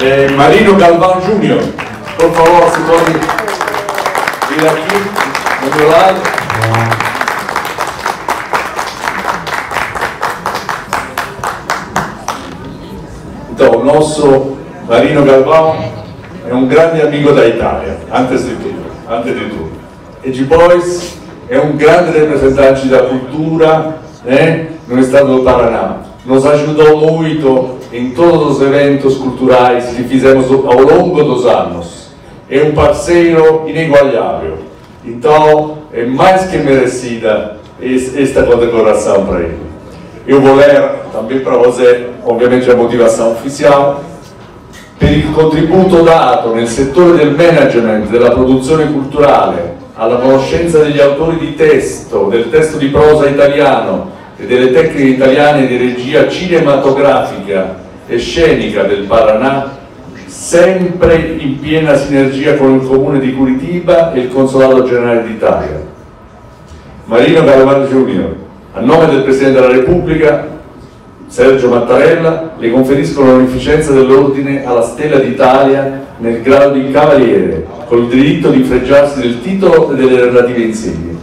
eh, Marino Galvan Jr. Por favor, se pode vir aqui do meu lado. Então, o nosso Marino Galvão é um grande amigo da Itália, antes de tudo. Antes de tudo. E depois é um grande representante da cultura né, no estado do Paraná. Nos ajudou muito em todos os eventos culturais que fizemos ao longo dos anos. É um parceiro inigualável. Então, é mais que merecida esta condecoração para ele. Eu vou ler também para você, ovviamente, a motivação oficial. Per il contributo dato nel settore del management della produzione culturale alla conoscenza degli autori di testo, del testo di prosa italiano e delle tecniche italiane di regia cinematografica e scenica del Paraná, sempre in piena sinergia con il Comune di Curitiba e il Consolato Generale d'Italia. Marino Calamari Junior, a nome del Presidente della Repubblica, Sergio Mattarella, le conferiscono l'onorificenza dell'Ordine alla Stella d'Italia nel grado di Cavaliere, con il diritto di fregiarsi del titolo e delle relative insegne.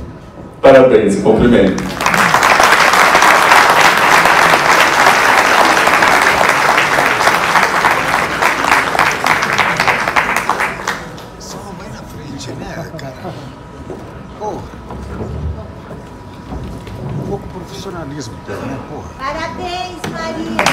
Parabéns, complimenti. Né? Porra. Um pouco profissionalismo, né, porra? Parabéns, Maria!